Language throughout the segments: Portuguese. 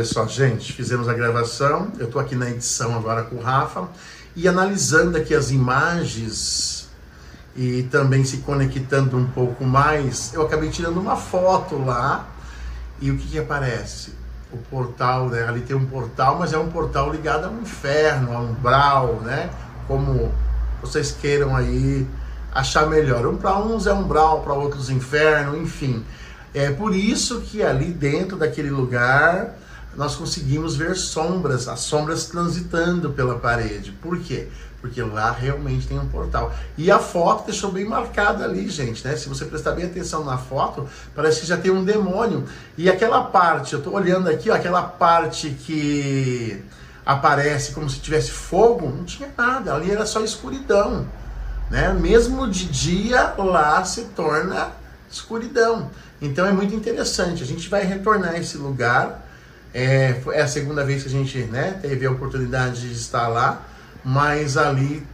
Olha só, gente, fizemos a gravação. Eu estou aqui na edição agora com o Rafa e analisando aqui as imagens e também se conectando um pouco mais. Eu acabei tirando uma foto lá e o que, que aparece? O portal, né? Ali tem um portal, mas é um portal ligado ao inferno, ao umbral, né? Como vocês queiram aí achar melhor. Um para uns é umbral, para outros inferno, enfim. É por isso que ali dentro daquele lugar nós conseguimos ver sombras, as sombras transitando pela parede. Por quê? Porque lá realmente tem um portal. E a foto deixou bem marcada ali, gente, né? Se você prestar bem atenção na foto, parece que já tem um demônio. E aquela parte, eu tô olhando aqui, ó, aquela parte que aparece como se tivesse fogo, não tinha nada, ali era só escuridão, né? Mesmo de dia, lá se torna escuridão. Então é muito interessante. A gente vai retornar a esse lugar é, é a segunda vez que a gente né, teve a oportunidade de estar lá, mas ali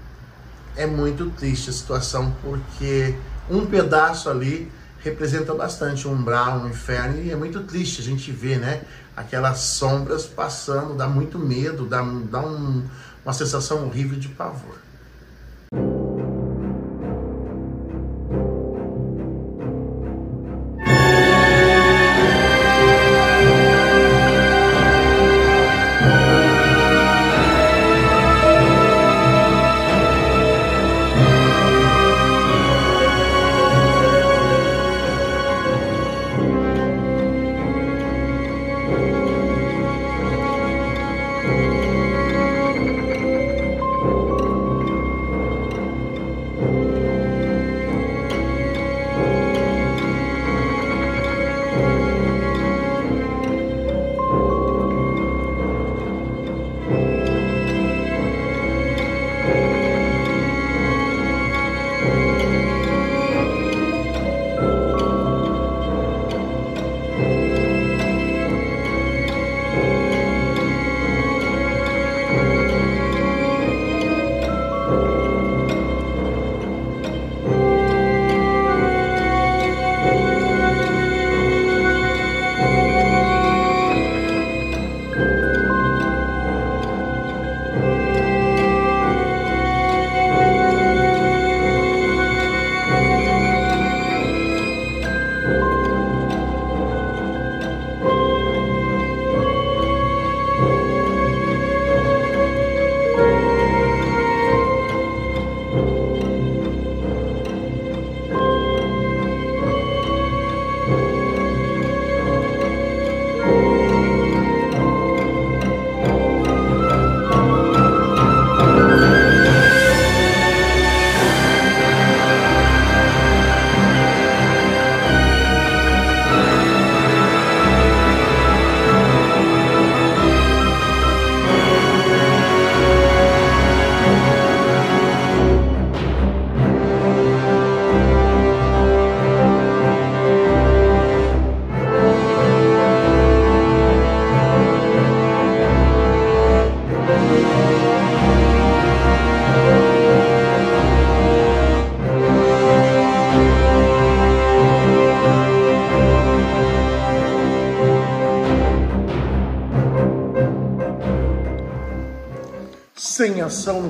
é muito triste a situação porque um pedaço ali representa bastante um umbral, um inferno e é muito triste a gente ver, né? Aquelas sombras passando, dá muito medo, dá, dá um, uma sensação horrível de pavor.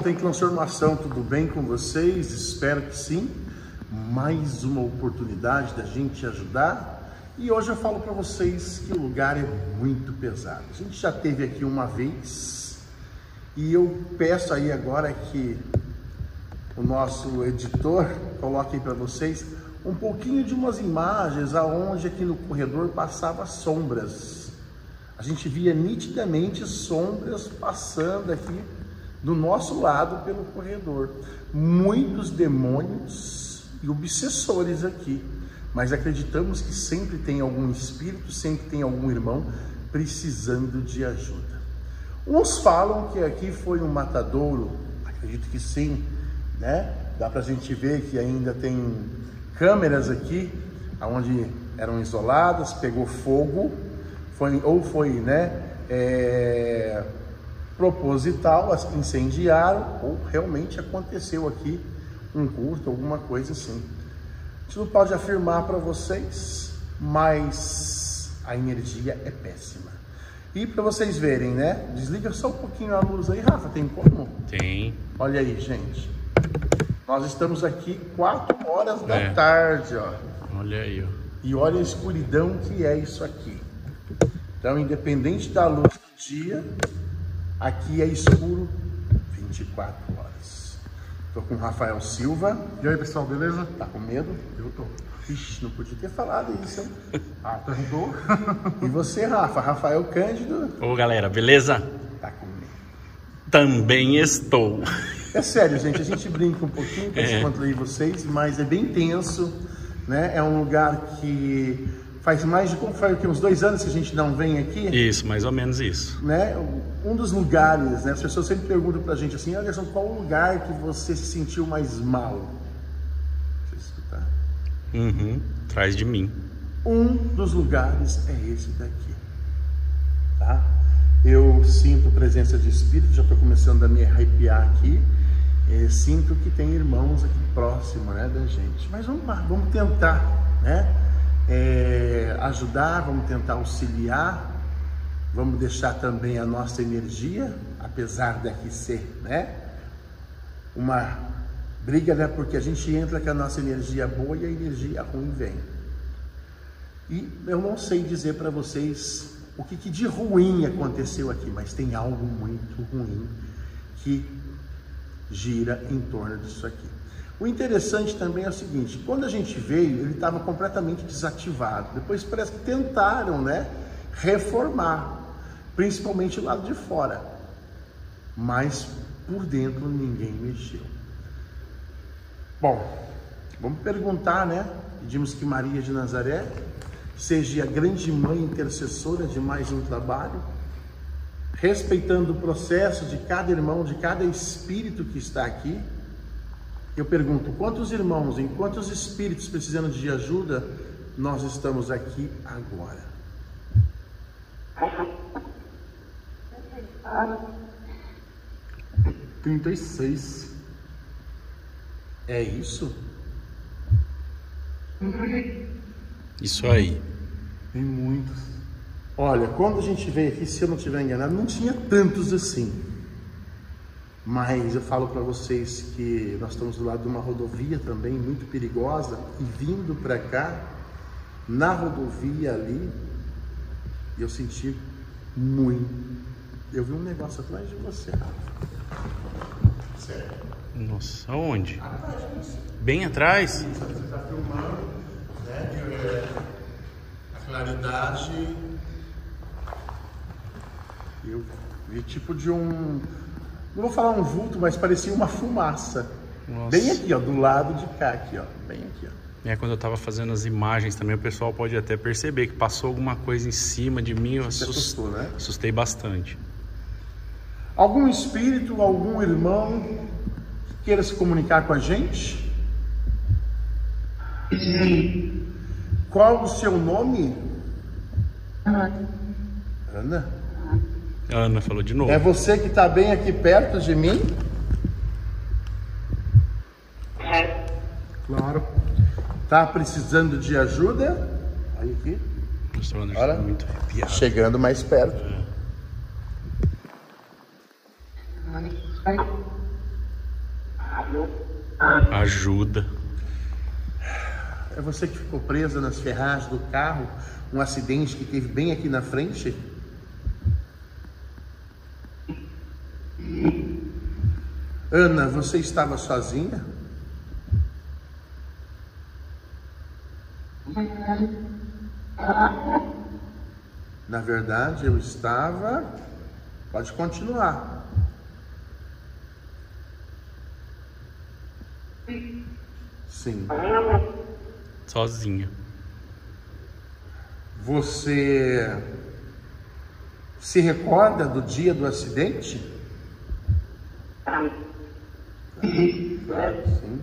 Tem transformação, tudo bem com vocês? Espero que sim. Mais uma oportunidade da gente ajudar. E hoje eu falo para vocês que o lugar é muito pesado. A gente já teve aqui uma vez e eu peço aí agora que o nosso editor coloque para vocês um pouquinho de umas imagens aonde aqui no corredor passava sombras. A gente via nitidamente sombras passando aqui do nosso lado pelo corredor. Muitos demônios e obsessores aqui, mas acreditamos que sempre tem algum espírito, sempre tem algum irmão precisando de ajuda. Uns falam que aqui foi um matadouro, acredito que sim, né? Dá para a gente ver que ainda tem câmeras aqui, onde eram isoladas, pegou fogo, foi, ou foi, né? É, proposital, incendiaram ou realmente aconteceu aqui um curto, alguma coisa assim. A gente não pode afirmar para vocês, mas a energia é péssima. E para vocês verem, né? Desliga só um pouquinho a luz aí, Rafa, tem como? Tem. Olha aí, gente. Nós estamos aqui 4 horas da É. tarde, ó. Olha aí, ó. E olha a escuridão que é isso aqui. Então, independente da luz do dia, aqui é escuro 24 horas. Tô com o Rafael Silva. E aí, pessoal, beleza? Tá com medo? Eu tô. Ixi, não podia ter falado isso, hein? Ah, perguntou? E você, Rafa? Rafael Cândido? Ô, galera, beleza? Tá com medo. Também estou. É sério, gente, a gente brinca um pouquinho com esse É. controle de vocês, mas é bem tenso, né? É um lugar que faz mais de como faz o quê? uns dois anos que a gente não vem aqui, Isso, mais ou menos isso. né? Um dos lugares, né? As pessoas sempre perguntam pra gente assim, olha só, qual o lugar que você se sentiu mais mal? Deixa eu escutar. Uhum. Atrás de mim. Um dos lugares é esse daqui, tá? Eu sinto presença de espírito, já estou começando a me arrepiar aqui. Eh, sinto que tem irmãos aqui próximo, né, da gente. Mas vamos lá, vamos tentar, né? Eh, ajudar, vamos tentar auxiliar, vamos deixar também a nossa energia, apesar daqui ser, né? Uma briga, né? Porque a gente entra com a nossa energia boa e a energia ruim vem. E eu não sei dizer para vocês o que, que de ruim aconteceu aqui, mas tem algo muito ruim que gira em torno disso aqui. O interessante também é o seguinte: quando a gente veio, ele estava completamente desativado. Depois parece que tentaram, né, reformar, principalmente o lado de fora, mas por dentro ninguém mexeu. Bom, vamos perguntar, né? Pedimos que Maria de Nazaré seja a grande mãe intercessora de mais um trabalho, respeitando o processo de cada irmão, de cada espírito que está aqui. Eu pergunto, quantos irmãos, em quantos espíritos precisando de ajuda, nós estamos aqui agora? Trinta e seis. É isso? Isso aí. Tem muitos. Olha, quando a gente veio aqui, se eu não estiver enganado, não tinha tantos assim. Mas eu falo para vocês que nós estamos do lado de uma rodovia também muito perigosa e vindo para cá, na rodovia ali, eu senti muito. Eu vi um negócio atrás de você. Sério. Nossa, aonde? Bem atrás? Você está filmando, né? é, A claridade. Eu vi tipo de um. Não vou falar um vulto, mas parecia uma fumaça. Nossa. Bem aqui, ó, do lado de cá, aqui, ó. Bem aqui, ó. É, quando eu tava fazendo as imagens também, o pessoal pode até perceber que passou alguma coisa em cima de mim, eu Você assus- assustou, né? assustei bastante. Algum espírito, algum irmão que queira se comunicar com a gente? Qual o seu nome? Ana? Ana falou de novo. É você que está bem aqui perto de mim? Claro. Tá precisando de ajuda? Aí aqui. Ana Olha. muito arrepiado. Chegando mais perto. Ajuda. É você que ficou presa nas ferragens do carro, um acidente que teve bem aqui na frente? Ana, você estava sozinha? Na verdade, eu estava. Pode continuar. Sim. Sozinha. Você se recorda do dia do acidente? Sim.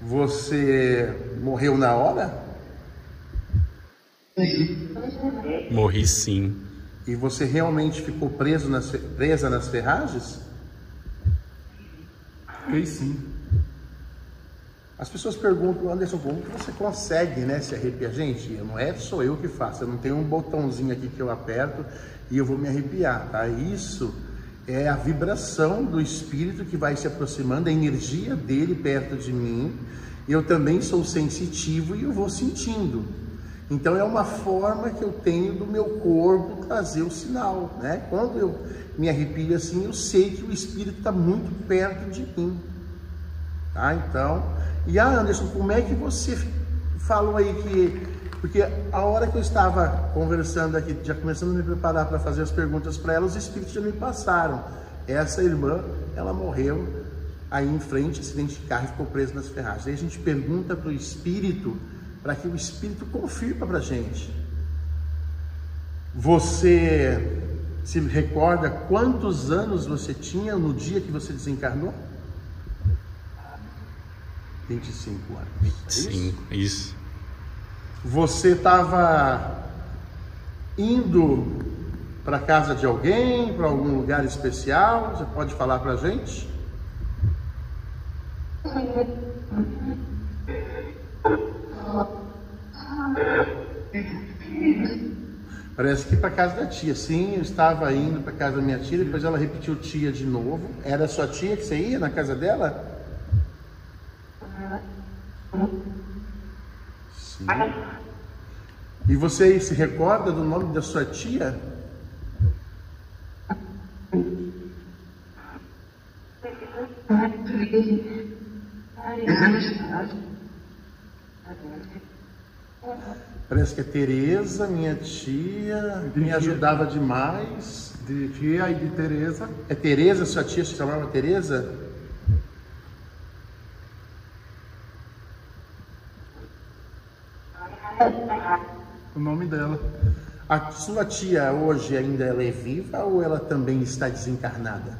Você morreu na hora? Morri sim. E você realmente ficou preso nas, presa nas ferragens? Fez sim. As pessoas perguntam, Anderson, como que você consegue né, se arrepiar? Gente, não é só eu que faço, eu não tenho um botãozinho aqui que eu aperto e eu vou me arrepiar, tá? Isso é a vibração do espírito que vai se aproximando, a energia dele perto de mim. Eu também sou sensitivo e eu vou sentindo. Então é uma forma que eu tenho do meu corpo trazer o sinal, né? Quando eu me arrepio assim, eu sei que o espírito está muito perto de mim, tá? Então, e ah, Anderson, como é que você falou aí que porque a hora que eu estava conversando aqui, já começando a me preparar para fazer as perguntas para ela, os espíritos já me passaram. Essa irmã, ela morreu aí em frente, acidente de carro, e ficou presa nas ferragens. Aí a gente pergunta para o espírito para que o Espírito confirma para a gente. Você se recorda quantos anos você tinha no dia que você desencarnou? 25 anos. 25, é isso? isso. Você estava indo para casa de alguém, para algum lugar especial? Você pode falar para a gente? Parece que para casa da tia. Sim, eu estava indo para casa da minha tia, depois ela repetiu tia de novo. Era sua tia que você ia na casa dela? Sim. E você se recorda do nome da sua tia? Parece que é Tereza, minha tia, De me tia. ajudava demais. De tia e de Tereza. É Tereza, sua tia se chamava Tereza? O nome dela. A sua tia hoje ainda ela é viva ou ela também está desencarnada?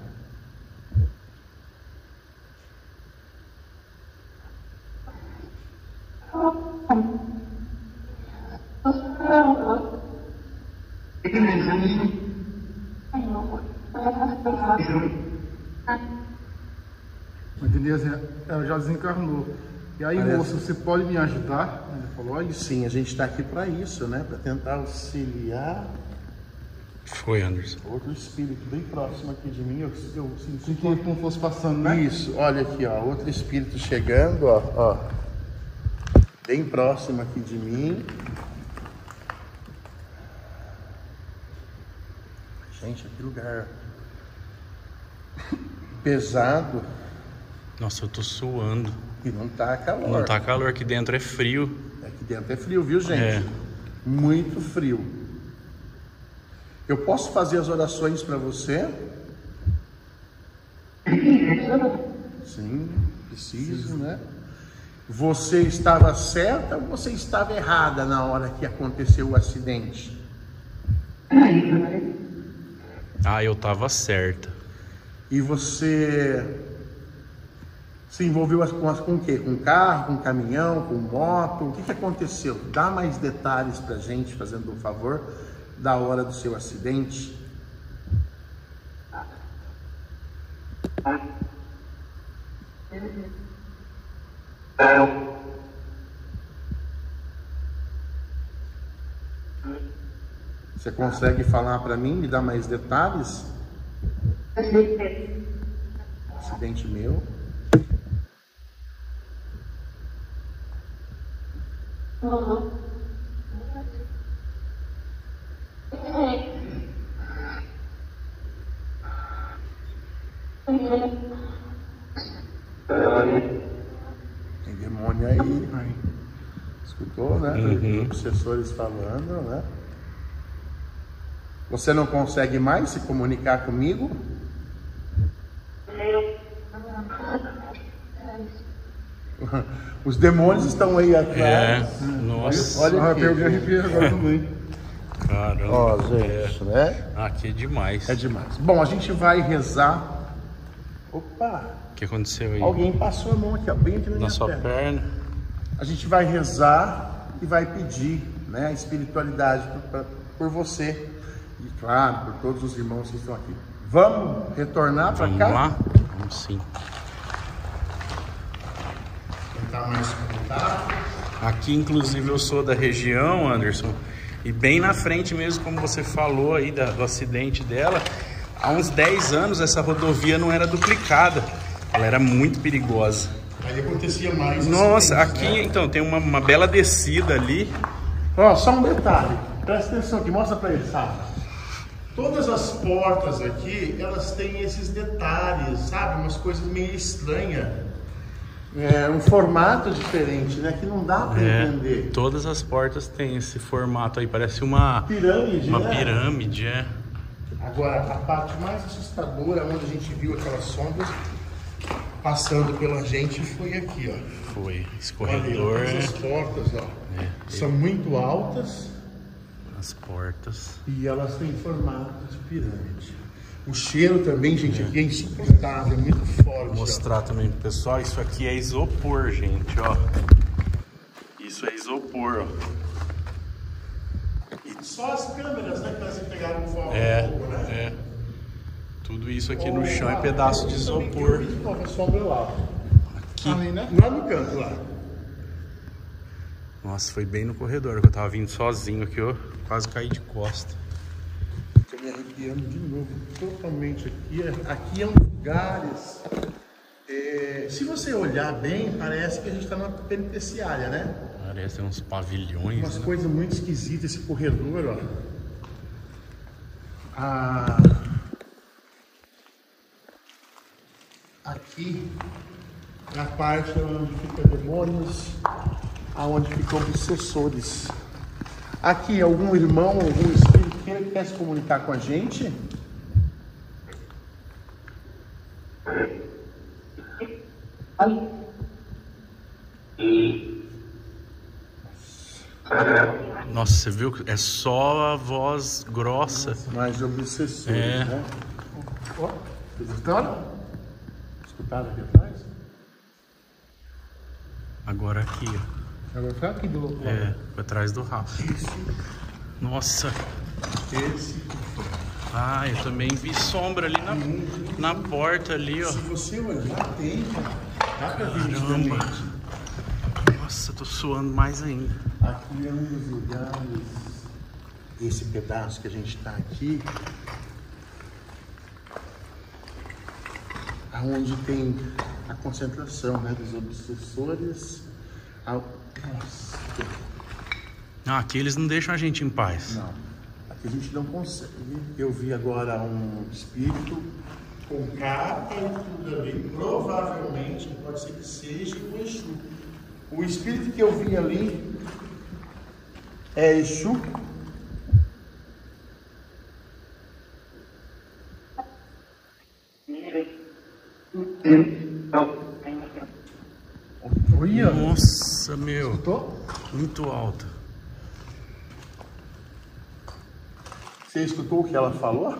Tereza, ela já desencarnou. E aí, Parece- moço, você pode me ajudar? Ele falou, olha. Sim, a gente está aqui para isso, né? Para tentar auxiliar Foi, Anderson. outro espírito bem próximo aqui de mim. Eu, eu senti Se que como fosse passando, né? Isso, olha aqui, ó, outro espírito chegando, ó, ó, bem próximo aqui de mim. Gente, que lugar pesado Nossa, eu tô suando. E não tá calor. Não tá calor aqui dentro, é frio. Aqui dentro é frio, viu, gente? É. Muito frio. Eu posso fazer as orações para você? Sim, preciso, né? Você estava certa ou você estava errada na hora que aconteceu o acidente? Ah, eu tava certa. E você se envolveu com, as- com o quê? Com carro, com caminhão, com moto? O que, que aconteceu? Dá mais detalhes pra gente, fazendo um favor, da hora do seu acidente. Você consegue falar para mim, me dar mais detalhes? Acidente meu. Tem demônio aí. Aí. Escutou, né? Uhum. Os obsessores falando, né? Você não consegue mais se comunicar comigo? Os demônios estão aí É, atrás. nossa, Olha Ah, aqui. eu me arrepio agora também. caramba. Ó, gente, né? É, aqui é demais. É demais. Bom, a gente vai rezar. Opa! O que aconteceu aí? Alguém passou a mão aqui, ó, bem aqui na, Na minha sua perna. perna? A gente vai rezar e vai pedir né, a espiritualidade por, pra- por você. E claro, por todos os irmãos que estão aqui. Vamos retornar para Vamos cá? lá? Vamos sim. Tá mais contato. Aqui, inclusive, eu sou da região, Anderson, e bem na frente mesmo, como você falou aí da, do acidente dela, há uns 10 anos essa rodovia não era duplicada. Ela era muito perigosa. Aí acontecia mais. Nossa, acidentes, aqui né? então tem uma, uma bela descida ali. Ó, só um detalhe. Presta atenção aqui, mostra pra ele, sabe? Todas as portas aqui, elas têm esses detalhes, sabe? Umas coisas meio estranhas. É um formato diferente, né? Que não dá pra É, entender. todas as portas têm esse formato aí, parece uma, Pirâmide, uma né? pirâmide, é. Agora, a parte mais assustadora, onde a gente viu aquelas sombras passando pela gente, foi aqui, ó. Foi. Esse corredor, todas as é, portas, ó. é, São muito altas as portas. e elas têm formato de pirâmide. O cheiro também, gente, aqui é insuportável, é muito forte. Vou ó. mostrar também pro pessoal, isso aqui é isopor, gente, ó. Isso é isopor, ó. Só as câmeras, né, que elas pegaram fogo, É, fogo, né? é. Tudo isso aqui no chão é pedaço de isopor. Sombra lá. Aqui. Ali, né? Lá no canto, lá. Nossa, foi bem no corredor que eu tava vindo sozinho aqui, ó. Quase caí de costa. Arrepiando de novo, totalmente aqui. é- Aqui é um lugares. é, se você olhar bem, parece que a gente está numa penitenciária, né? Parece uns pavilhões, Umas né? coisas muito esquisitas esse corredor, ó. Ah, aqui é a parte onde fica demônios, aonde ficam obsessores. Aqui, algum irmão, algum espírito que quer se comunicar com a gente? Nossa, você viu? que É só a voz grossa. Mais obsessores, É. né? Vocês escutaram? Escutaram aqui atrás? Agora aqui, ó. Agora foi aqui do outro lado. É, foi atrás do Rafa. Nossa. Esse. Ah, eu também vi sombra ali na, na porta ali, ó. Se você olhar, tem, cara. Dá pra ver Caramba. Nossa, tô suando mais ainda. Aqui é um dos lugares. Esse pedaço que a gente está aqui. Onde tem a concentração né, dos obsessores. ao- Nossa. Ah, aqui eles não deixam a gente em paz. Não. Aqui a gente não consegue. Eu vi agora um espírito com capa e tudo ali. Provavelmente pode ser que seja o Exu. O espírito que eu vi ali é Exu. Nossa, meu. tô? Muito alta. Você escutou o que ela falou?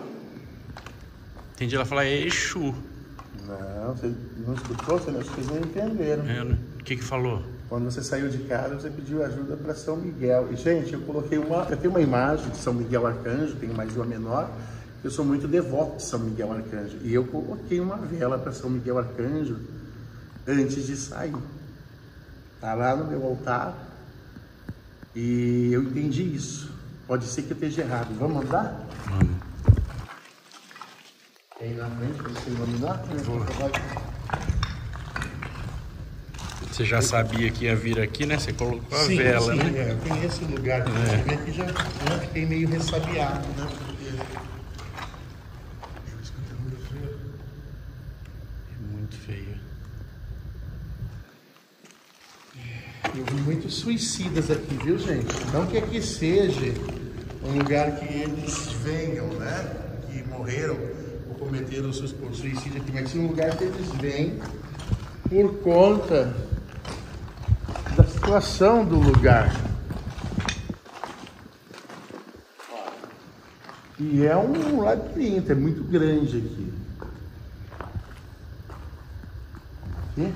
Entendi ela falar é Exu. Não, você não escutou, você não, vocês não entenderam. É, né? O que que falou? Quando você saiu de casa, você pediu ajuda para São Miguel. E, gente, eu coloquei uma. Eu tenho uma imagem de São Miguel Arcanjo, tenho mais uma menor. Eu sou muito devoto de São Miguel Arcanjo. E eu coloquei uma vela para São Miguel Arcanjo antes de sair. Tá lá no meu altar. E eu entendi isso. Pode ser que eu esteja errado. Vamos andar? Vamos. Aí na frente, você iluminar. Você já sabia que ia vir aqui, né? Você colocou a Sim, vela, sim, né? é, eu conheço o lugar tive aqui já né, fiquei meio ressabiado, né? Porque É muito feio. eu vi muitos suicidas aqui, viu gente? Não que aqui seja um lugar que eles venham, né? Que morreram ou cometeram su- o suicídio aqui, mas sim um lugar que eles vêm por conta da situação do lugar. E é um labirinto, é muito grande aqui. Aqui.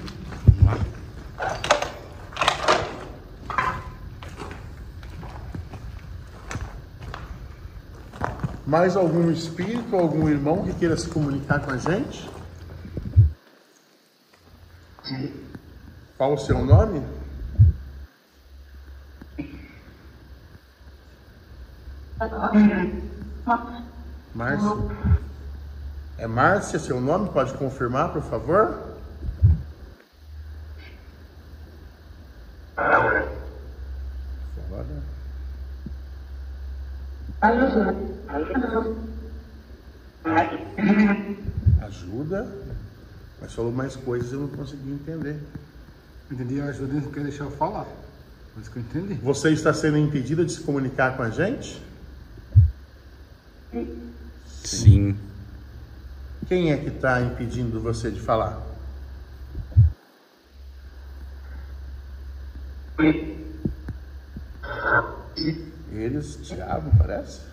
Mais algum espírito, algum irmão que queira se comunicar com a gente? Qual o seu nome? Márcia. É Márcia seu nome? Pode confirmar, por favor? Ajuda. Mas falou mais coisas e eu não consegui entender. Entendi, ajuda, não quer deixar eu falar. Isso que eu entendi. Você está sendo impedida de se comunicar com a gente? Sim. Quem é que está impedindo você de falar? Eles, diabo, parece.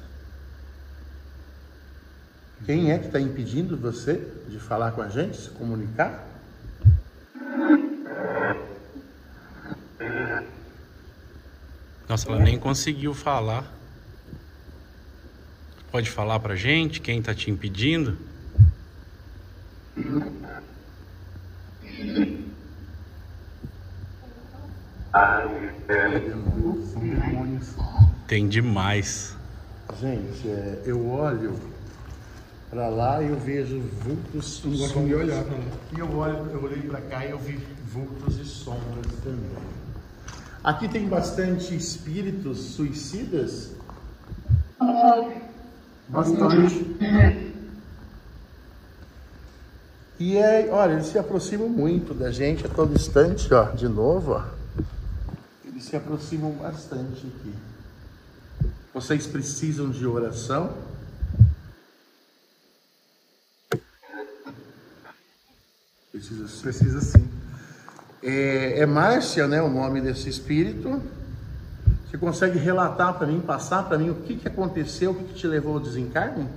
Quem é que está impedindo você de falar com a gente, se comunicar? Nossa, ela nem conseguiu falar. Pode falar pra gente quem tá te impedindo? Tem demais. Gente, é, eu olho para lá e eu vejo vultos Não e gosto de sombras. olhar lá. E eu olho, eu olhei para cá e eu vi vultos e sombras também. Aqui tem bastante espíritos suicidas. Bastante. E é, olha, eles se aproximam muito da gente a todo instante, ó, de novo, ó. Eles se aproximam bastante aqui. Vocês precisam de oração? Precisa sim. Precisa sim. É, é Márcia, né, o nome desse espírito. Você consegue relatar para mim, passar para mim o que, que aconteceu, o que, que te levou ao desencarne?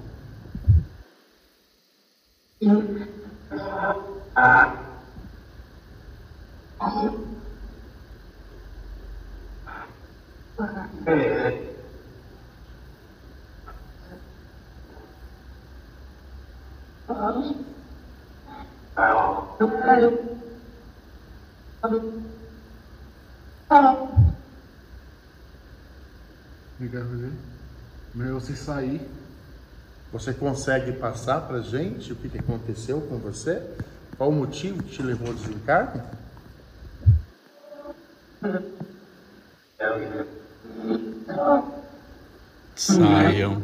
Obrigado, ver. Melhor você sair. Você consegue passar para gente o que, que aconteceu com você? Qual o motivo que te levou ao desencarne? Saiam.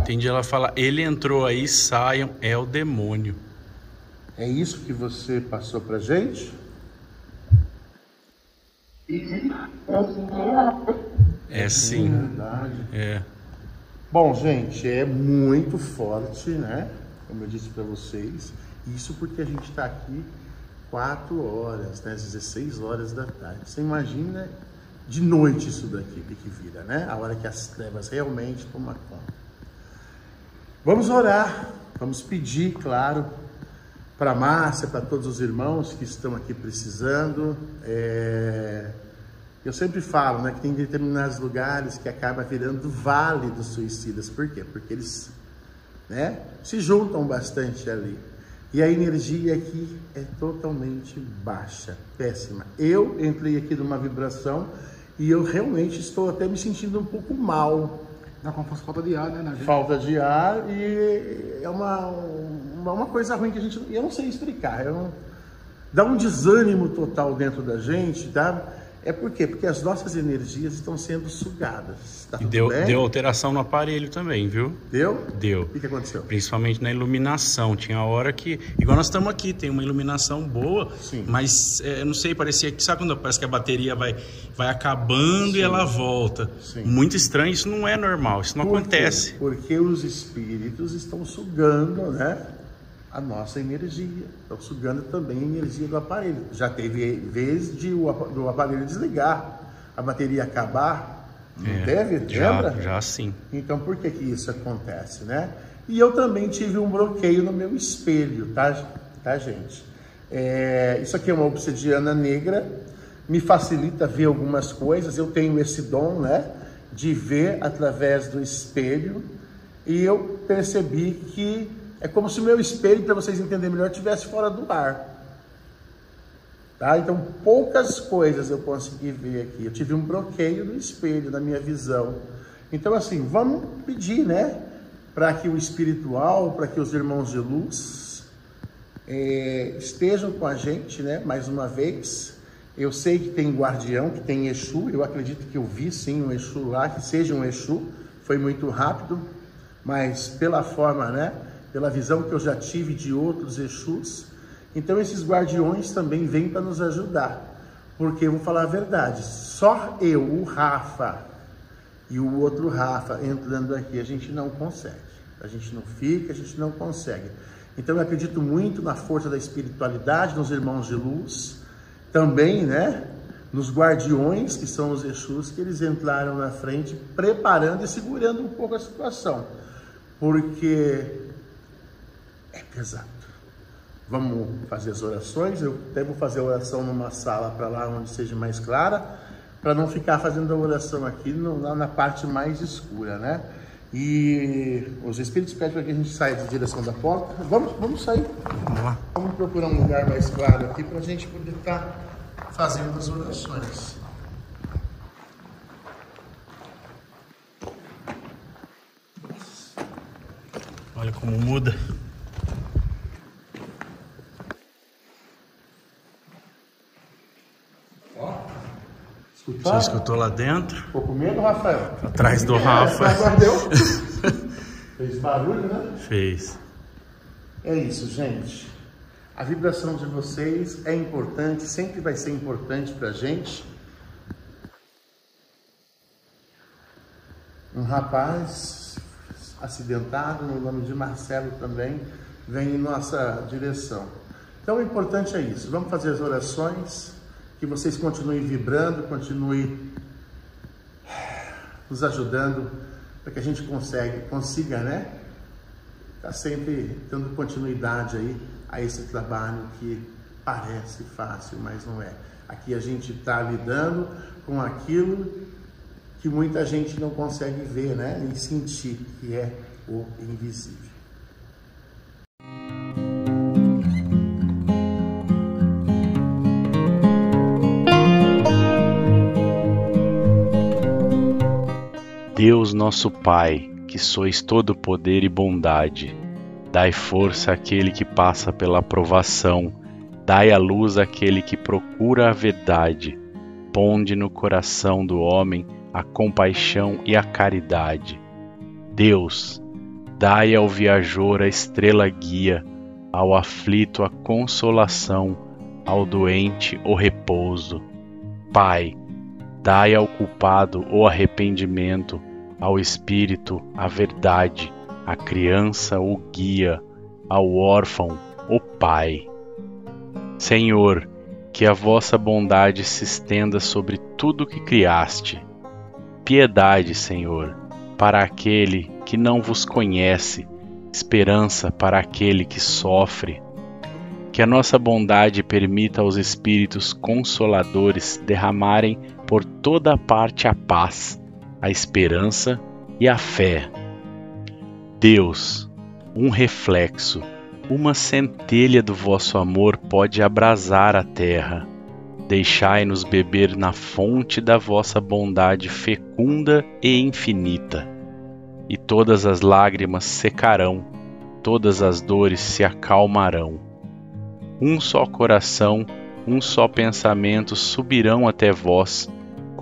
Entendi ela fala, ele entrou aí, saiam, é o demônio. É isso que você passou para gente? É sim. Verdade. É. Bom, gente, é muito forte, né? Como eu disse para vocês. Isso porque a gente está aqui 4 horas, né? Às 16 horas da tarde. Você imagina de noite isso daqui, que vira, né? A hora que as trevas realmente tomam conta. Vamos orar, vamos pedir, claro, para Márcia, para todos os irmãos que estão aqui precisando. É, Eu sempre falo né, que tem determinados lugares que acaba virando vale dos suicidas. Por quê? Porque eles né, se juntam bastante ali. E a energia aqui é totalmente baixa, péssima. Eu entrei aqui numa vibração e eu realmente estou até me sentindo um pouco mal Dá como fosse falta de ar, né, falta de ar e é uma, uma, uma coisa ruim que a gente. Eu não sei explicar. Eu não, dá um desânimo total dentro da gente, tá? É por quê? Porque as nossas energias estão sendo sugadas. Tá E tudo deu, bem? deu alteração no aparelho também, viu? Deu? Deu. O que, que aconteceu? Principalmente na iluminação. Tinha hora que. Igual nós estamos aqui, tem uma iluminação boa, Sim. mas é, eu não sei, parecia que. Sabe quando parece que a bateria vai, vai acabando e ela volta? Sim. Muito estranho, isso não é normal, isso não Por quê? acontece. Porque os espíritos estão sugando, né? A nossa energia. Estão sugando também a energia do aparelho. Já teve vez de o do aparelho desligar, a bateria acabar. Não É, teve? já, Lembra? já sim. Então, por que que isso acontece, né? E eu também tive um bloqueio no meu espelho, tá, tá gente? É, isso aqui é uma obsidiana negra, me facilita ver algumas coisas. Eu tenho esse dom, né, de ver através do espelho e eu percebi que é como se o meu espelho, para vocês entenderem melhor, estivesse fora do ar. Tá? Então, poucas coisas eu consegui ver aqui. Eu tive um bloqueio no espelho, na minha visão. Então, assim, vamos pedir, né? Para que o espiritual, para que os irmãos de luz é, estejam com a gente, né? Mais uma vez. Eu sei que tem guardião, que tem Exu. Eu acredito que eu vi sim um Exu lá, que seja um Exu. Foi muito rápido, mas pela forma, né? Pela visão que eu já tive de outros Exus, então esses guardiões também vêm para nos ajudar. Porque eu vou falar a verdade, só eu, o Rafa e o outro Rafa entrando aqui, a gente não consegue. A gente não fica, a gente não consegue. Então eu acredito muito na força da espiritualidade, nos irmãos de luz, também, né? Nos guardiões, que são os Exus, que eles entraram na frente, preparando e segurando um pouco a situação. Porque é pesado. Vamos fazer as orações. Eu devo fazer a oração numa sala para lá onde seja mais clara, para não ficar fazendo a oração aqui no, lá na parte mais escura, né? E os Espíritos pedem para que a gente saia da direção da porta. Vamos, vamos sair. Vamos lá. Vamos procurar um lugar mais claro aqui para a gente poder estar tá fazendo as orações. Olha como muda. Escutar? Você escutou lá dentro? Ficou com medo, Rafael? Atrás do Rafa. Fez barulho, né? Fez. É isso, gente. A vibração de vocês é importante, sempre vai ser importante pra gente. Um rapaz acidentado, no nome de Marcelo também, vem em nossa direção. Então o importante é isso. Vamos fazer as orações que vocês continuem vibrando, continuem nos ajudando para que a gente consegue, consiga, né? Tá sempre dando continuidade aí a esse trabalho que parece fácil, mas não é. Aqui a gente está lidando com aquilo que muita gente não consegue ver, né? E sentir, que é o invisível. Deus nosso Pai, que sois todo poder e bondade, dai força àquele que passa pela provação, dai a luz àquele que procura a verdade, ponde no coração do homem a compaixão e a caridade. Deus, dai ao viajor a estrela guia, ao aflito a consolação, ao doente o repouso. Pai, dai ao culpado o arrependimento, ao espírito a verdade, à criança o guia, ao órfão o pai. Senhor, que a vossa bondade se estenda sobre tudo que criaste. Piedade, Senhor, para aquele que não vos conhece, esperança para aquele que sofre. Que a nossa bondade permita aos Espíritos Consoladores derramarem por toda parte a paz a esperança e a fé. Deus, um reflexo, uma centelha do vosso amor pode abrasar a terra. Deixai-nos beber na fonte da vossa bondade fecunda e infinita. E todas as lágrimas secarão, todas as dores se acalmarão. Um só coração, um só pensamento subirão até vós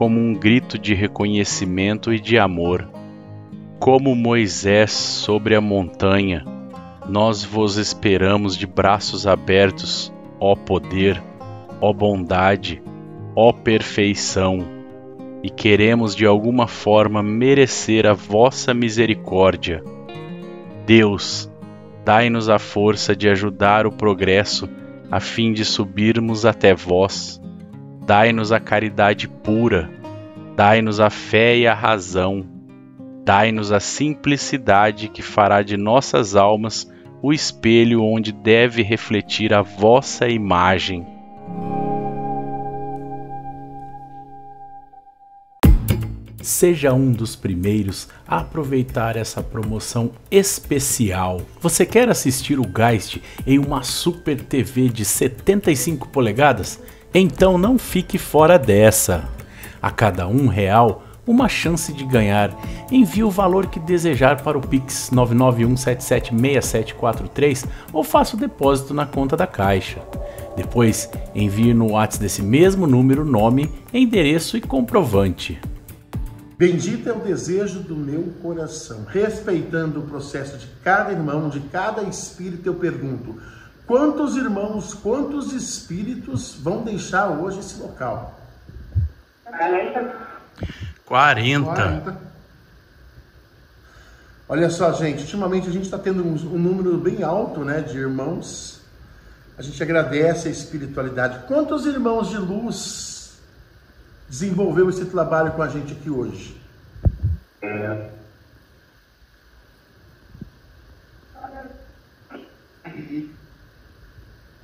como um grito de reconhecimento e de amor. Como Moisés sobre a montanha, nós vos esperamos de braços abertos, ó poder, ó bondade, ó perfeição, e queremos de alguma forma merecer a vossa misericórdia. Deus, dai-nos a força de ajudar o progresso a fim de subirmos até vós Dai-nos a caridade pura, dai-nos a fé e a razão, dai-nos a simplicidade que fará de nossas almas o espelho onde deve refletir a vossa imagem. Seja um dos primeiros a aproveitar essa promoção especial. Você quer assistir o Geist em uma Super TV de 75 polegadas? Então não fique fora dessa. A cada um real, uma chance de ganhar. Envie o valor que desejar para o Pix 991776743 ou faça o depósito na conta da Caixa. Depois, envie no WhatsApp desse mesmo número nome, endereço e comprovante. Bendito é o desejo do meu coração. Respeitando o processo de cada irmão, de cada espírito, eu pergunto: quantos irmãos, quantos espíritos vão deixar hoje esse local? 40. 40. Olha só, gente, ultimamente a gente está tendo um, um número bem alto né, de irmãos. A gente agradece a espiritualidade. Quantos irmãos de luz desenvolveu esse trabalho com a gente aqui hoje? É.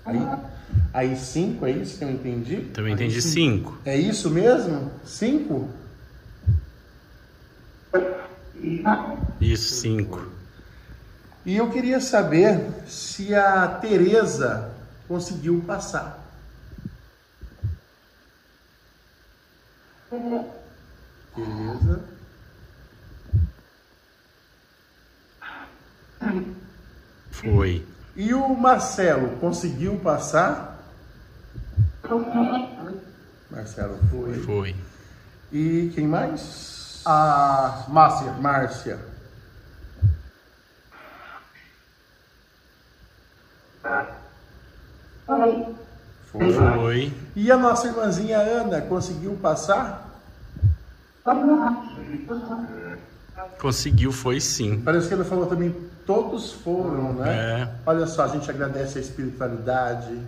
Aí, aí cinco, é isso que eu entendi? Também entendi cinco. É isso mesmo? Cinco? Isso, cinco. E eu queria saber se a Tereza conseguiu passar. Beleza. Foi. E o Marcelo conseguiu passar? Marcelo foi. Foi. E quem mais? A Márcia. Márcia. Foi. Foi. E a nossa irmãzinha Ana conseguiu passar? Conseguiu, foi sim. Parece que ela falou também, todos foram, né? É. Olha só, a gente agradece a espiritualidade.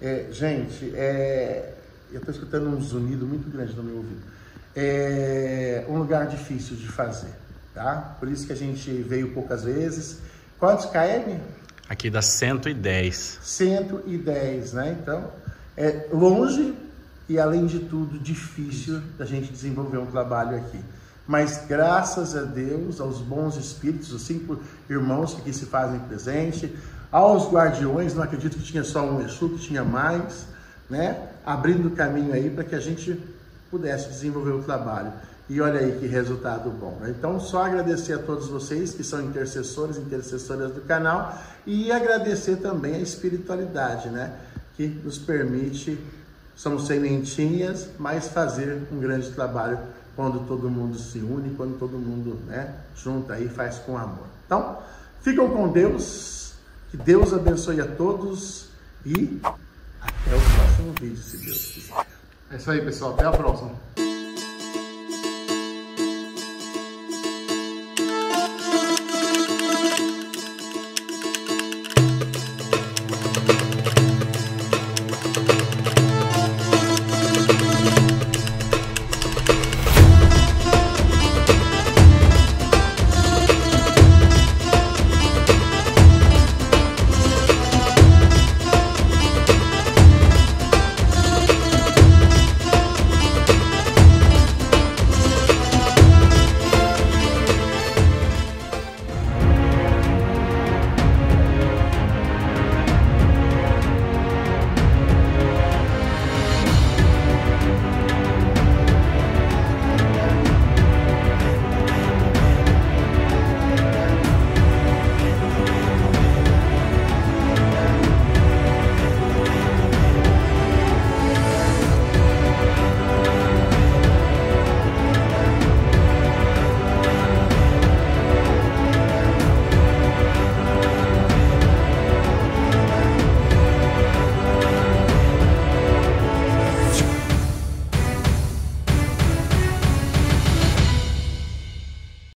É, gente, é, eu estou escutando um zunido muito grande no meu ouvido. É um lugar difícil de fazer, tá? Por isso que a gente veio poucas vezes. Quantos km? Aqui dá 110. 110, né? Então, é longe e, além de tudo, difícil da gente desenvolver um trabalho aqui. Mas, graças a Deus, aos bons espíritos, os cinco irmãos que aqui se fazem presente, aos guardiões, não acredito que tinha só um Exu, que tinha mais, né? Abrindo caminho aí para que a gente pudesse desenvolver o trabalho. E olha aí que resultado bom. Né? Então, só agradecer a todos vocês que são intercessores, intercessoras do canal e agradecer também a espiritualidade, né? Que nos permite, somos sementinhas, mas fazer um grande trabalho quando todo mundo se une, quando todo mundo, né, junta aí, faz com amor. Então, ficam com Deus, que Deus abençoe a todos e até o próximo vídeo, se Deus quiser. É isso aí, pessoal. Até a próxima.